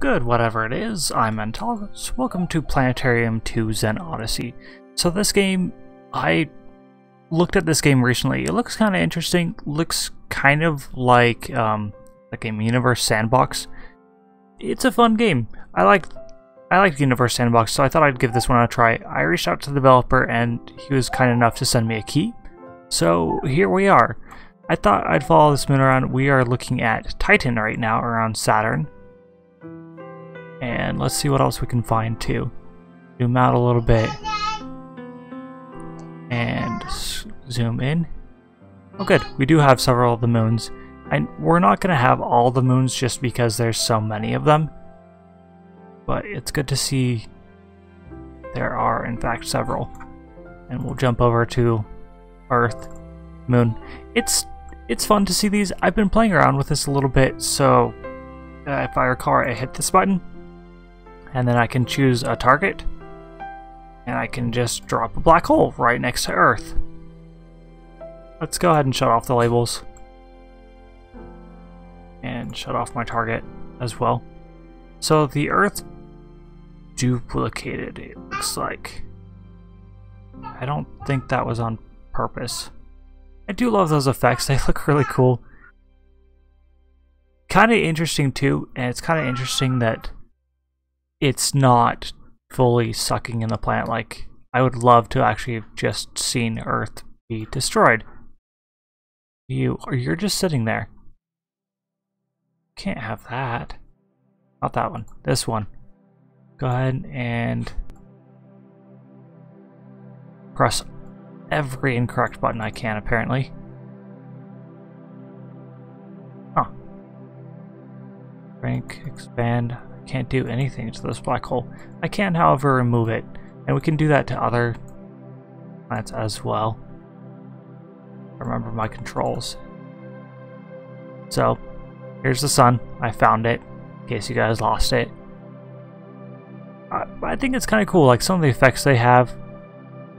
Good, whatever it is, I'm Antalous. Welcome to Planetarium 2 Zen Odyssey. So this game, I looked at this game recently. It looks kind of interesting. Looks kind of like um, like a Universe Sandbox. It's a fun game. I like I like Universe Sandbox, so I thought I'd give this one a try. I reached out to the developer, and he was kind enough to send me a key. So here we are. I thought I'd follow this moon around. We are looking at Titan right now, around Saturn. And let's see what else we can find too. Zoom out a little bit. And zoom in. Oh good, we do have several of the moons. And we're not going to have all the moons just because there's so many of them. But it's good to see there are in fact several. And we'll jump over to Earth, Moon. It's it's fun to see these. I've been playing around with this a little bit, so uh, if I recall, I hit this button, and then I can choose a target, and I can just drop a black hole right next to Earth. Let's go ahead and shut off the labels, and shut off my target as well. So the Earth duplicated, it looks like. I don't think that was on purpose. I do love those effects, they look really cool. Kind of interesting too, and it's kind of interesting that it's not fully sucking in the planet. Like, I would love to actually have just seen Earth be destroyed. You, or you're just sitting there. Can't have that. Not that one, this one. Go ahead and press every incorrect button I can, apparently. Huh. Rank, expand. Can't do anything to this black hole. I can, however, remove it. And we can do that to other planets as well. Remember my controls. So, here's the sun. I found it, in case you guys lost it. Uh, I, I think it's kind of cool, like some of the effects they have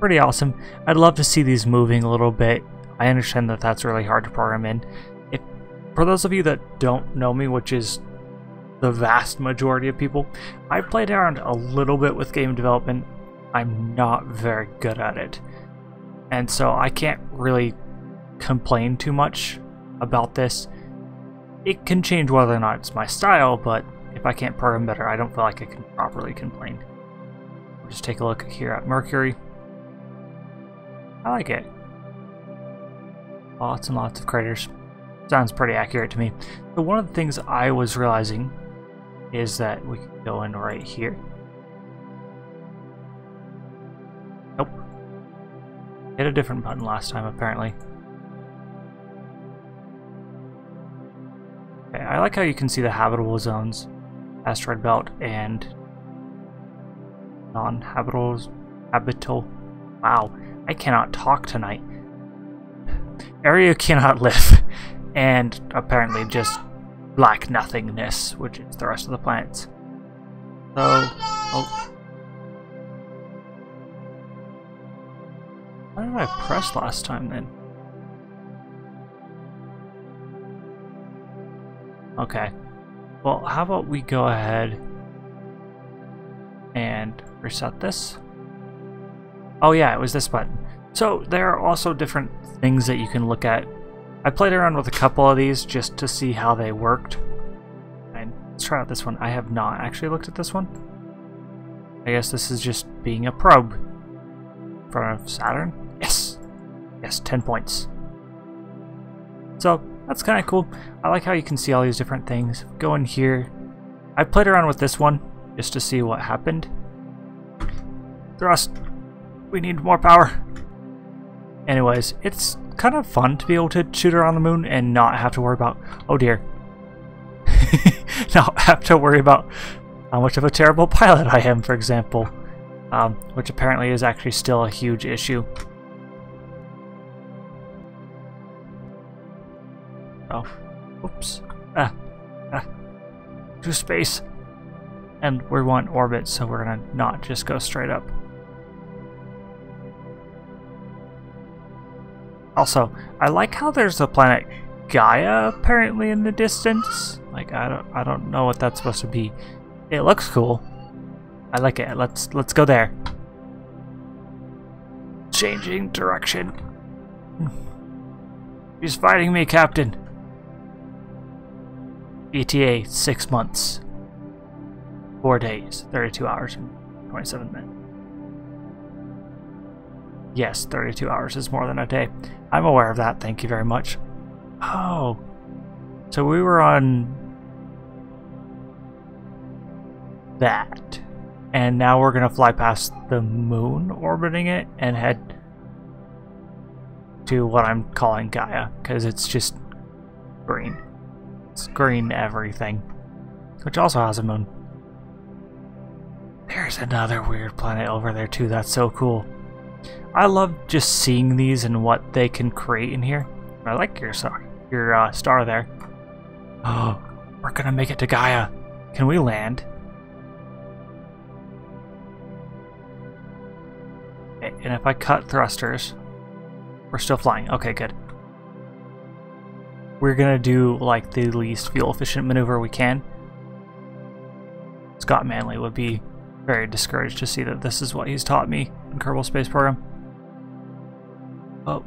pretty awesome. I'd love to see these moving a little bit. I understand that that's really hard to program in. If, for those of you that don't know me, which is the vast majority of people, I've played around a little bit with game development. I'm not very good at it. And so I can't really complain too much about this. It can change whether or not it's my style, but if I can't program better, I don't feel like I can properly complain. We'll just take a look here at Mercury. I like it. Lots and lots of craters. Sounds pretty accurate to me. But one of the things I was realizing is that we can go in right here. Nope. Hit a different button last time, apparently. Okay, I like how you can see the habitable zones, asteroid belt, and non-habitable habitable. Wow, I cannot talk tonight. Area cannot live, and apparently just black nothingness, which is the rest of the planet. So, oh. What did I press last time then? Okay. Well, how about we go ahead and reset this? Oh yeah, it was this button. So there are also different things that you can look at. I played around with a couple of these just to see how they worked. And let's try out this one. I have not actually looked at this one. I guess this is just being a probe. In front of Saturn? Yes! Yes, 10 points. So, that's kind of cool. I like how you can see all these different things. Go in here. I played around with this one just to see what happened. Thrust. We need more power. Anyways, it's kind of fun to be able to shoot around the moon and not have to worry about, oh dear, not have to worry about how much of a terrible pilot I am, for example, um, which apparently is actually still a huge issue. Oh, oops, ah, ah, to space, and we want orbit, so we're gonna not just go straight up. Also, I like how there's the planet Gaia apparently in the distance. Like I don't I don't know what that's supposed to be. It looks cool. I like it. Let's let's go there. Changing direction. Hmm. He's fighting me, Captain. ETA six months. Four days, 32 hours and 27 minutes. Yes, 32 hours is more than a day. I'm aware of that, thank you very much. Oh. So we were on that. And now we're going to fly past the moon orbiting it and head to what I'm calling Gaia, because it's just green. It's green everything. Which also has a moon. There's another weird planet over there too, that's so cool. I love just seeing these and what they can create in here. I like your star, your uh, star there. Oh, we're gonna make it to Gaia. Can we land? And if I cut thrusters, we're still flying. Okay, good. We're gonna do like the least fuel efficient maneuver we can. Scott Manley would be very discouraged to see that this is what he's taught me Kerbal Space Program. Oh.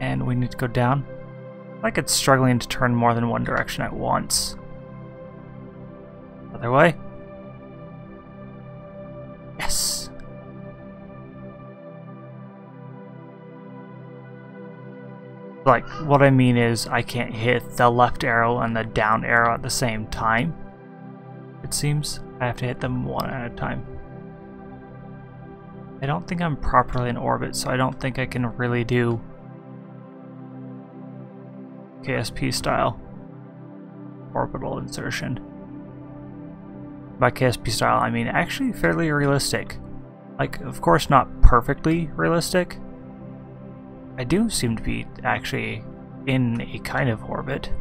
And we need to go down. Like it's struggling to turn more than one direction at once. Other way. Yes. Like, what I mean is I can't hit the left arrow and the down arrow at the same time. It seems I have to hit them one at a time. I don't think I'm properly in orbit, so I don't think I can really do KSP style orbital insertion. By KSP style, I mean actually fairly realistic. Like, of course not perfectly realistic. I do seem to be actually in a kind of orbit.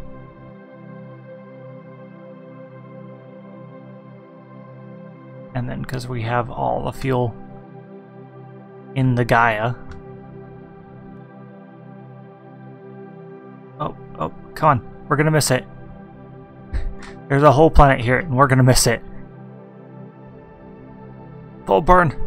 And then because we have all the fuel in the Gaia. Oh, oh, come on. We're gonna miss it. There's a whole planet here, and we're gonna miss it. Full burn.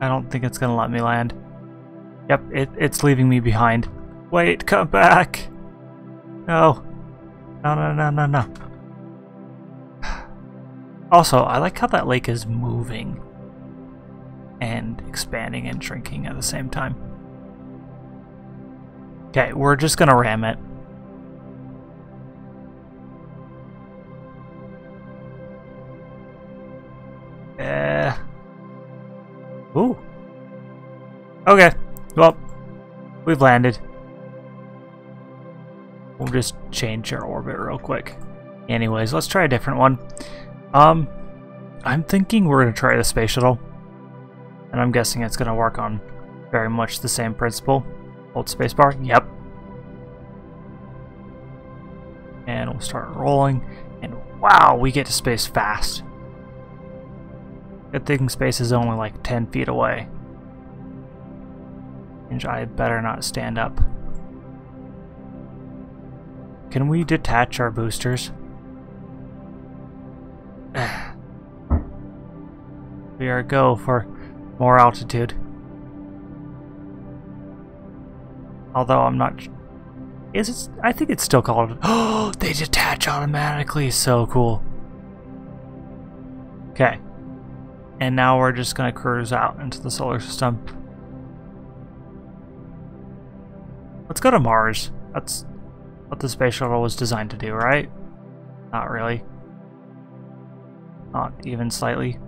I don't think it's gonna let me land. Yep, it, it's leaving me behind. Wait, come back! No. No, no, no, no, no. Also, I like how that lake is moving and expanding and shrinking at the same time. Okay, we're just gonna ram it. Eh. Ooh. Okay, well, we've landed. Just change our orbit real quick. Anyways, let's try a different one. Um, I'm thinking we're going to try the space shuttle. And I'm guessing it's going to work on very much the same principle. Hold spacebar. Yep. And we'll start rolling. And wow, we get to space fast. Good thing space is only like 10 feet away. And I better not stand up. Can we detach our boosters? we are go for more altitude. Although I'm not... Is it? I think it's still called... Oh, they detach automatically. So cool. Okay. And now we're just going to cruise out into the solar system. Let's go to Mars. That's what the space shuttle was designed to do, right? Not really. Not even slightly.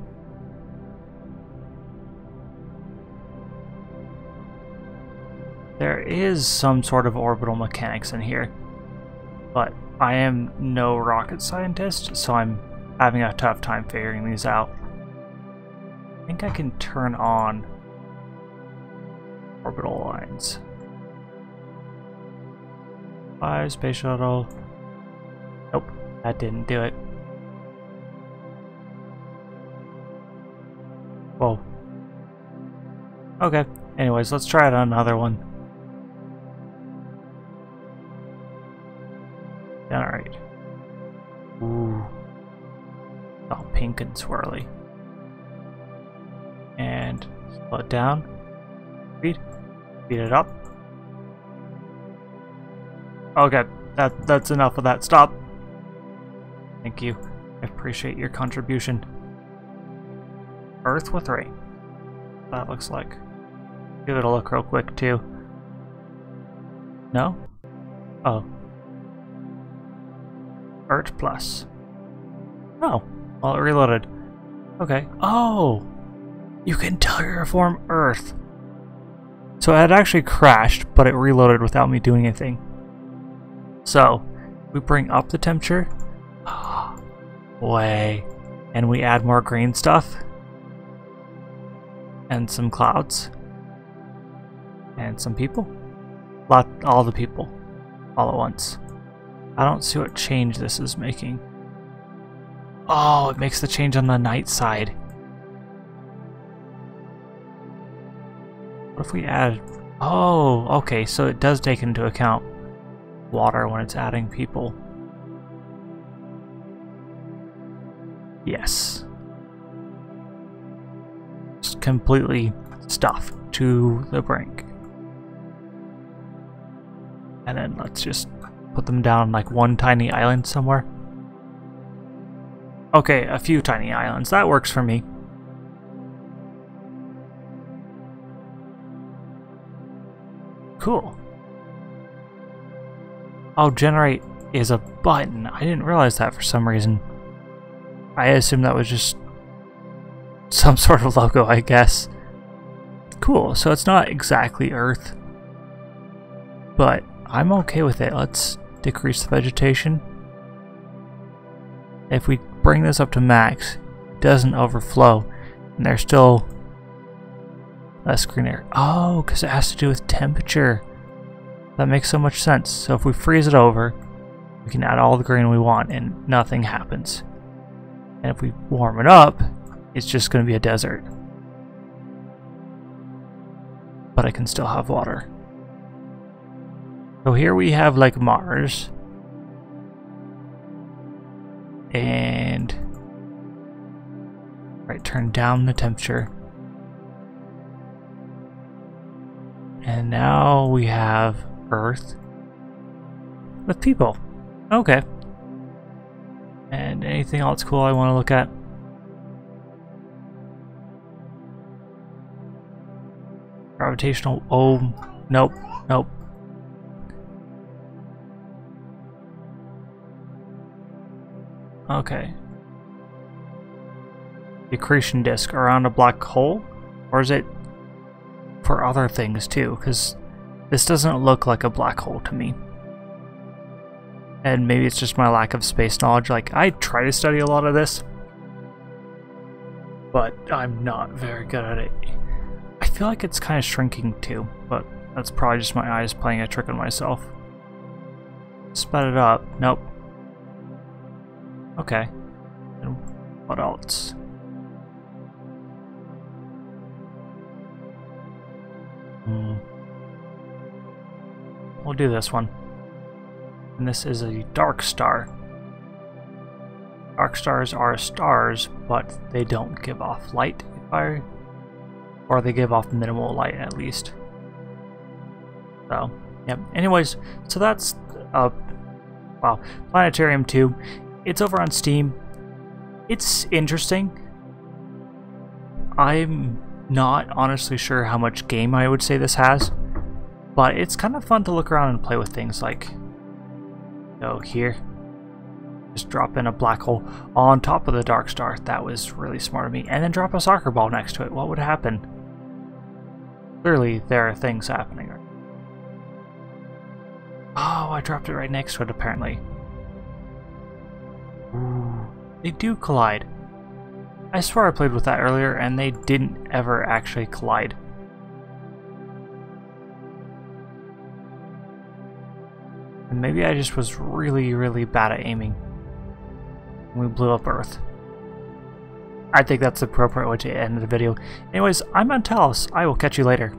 There is some sort of orbital mechanics in here, but I am no rocket scientist, so I'm having a tough time figuring these out. I think I can turn on orbital lines. Five space shuttle? Nope, that didn't do it. Whoa. Okay, anyways, let's try it on another one. Alright. Ooh. All pink and swirly. And slow it down. Speed. Speed it up. Okay, that that's enough of that. Stop. Thank you. I appreciate your contribution. Earth with rain. That looks like. Give it a look real quick too. No? Oh. Earth plus. Oh. Well, it reloaded. Okay. Oh! You can terraform Earth. So it had actually crashed, but it reloaded without me doing anything. So, we bring up the temperature. Way. And we add more green stuff. And some clouds. And some people. Lot, all the people. All at once. I don't see what change this is making. Oh, it makes the change on the night side. What if we add... Oh, okay, so it does take into account water when it's adding people. Yes. Just completely stuffed to the brink. And then let's just put them down like one tiny island somewhere. Okay, a few tiny islands. That works for me. Cool. Oh, generate is a button. I didn't realize that for some reason. I assumed that was just some sort of logo, I guess. Cool, so it's not exactly Earth. But I'm okay with it. Let's decrease the vegetation. If we bring this up to max, it doesn't overflow. And there's still less green air. Oh, because it has to do with temperature. That makes so much sense. So if we freeze it over, we can add all the green we want and nothing happens. And if we warm it up, it's just going to be a desert. But I can still have water. So here we have like Mars. And right, turn down the temperature. And now we have Earth with people. Okay. And anything else cool I want to look at? Gravitational. Oh, nope, nope. Okay. Accretion disk around a black hole? Or is it for other things too? Because this doesn't look like a black hole to me. And maybe it's just my lack of space knowledge. Like, I try to study a lot of this, but I'm not very good at it. I feel like it's kind of shrinking too, but that's probably just my eyes playing a trick on myself. Sped it up. Nope. Okay. And what else? Hmm. We'll do this one. And this is a dark star. Dark stars are stars, but they don't give off light, I... Or they give off minimal light, at least. So, yep. Anyways, so that's, uh, wow, Planetarium 2. It's over on Steam. It's interesting. I'm not honestly sure how much game I would say this has, but it's kind of fun to look around and play with things like, oh, here, just drop in a black hole on top of the dark star. That was really smart of me. And then drop a soccer ball next to it. What would happen? Clearly, there are things happening. Oh, I dropped it right next to it, apparently. Ooh, they do collide. I swear I played with that earlier and they didn't ever actually collide. Maybe I just was really, really bad at aiming. We blew up Earth. I think that's the appropriate way to end the video. Anyways, I'm Antalous. I will catch you later.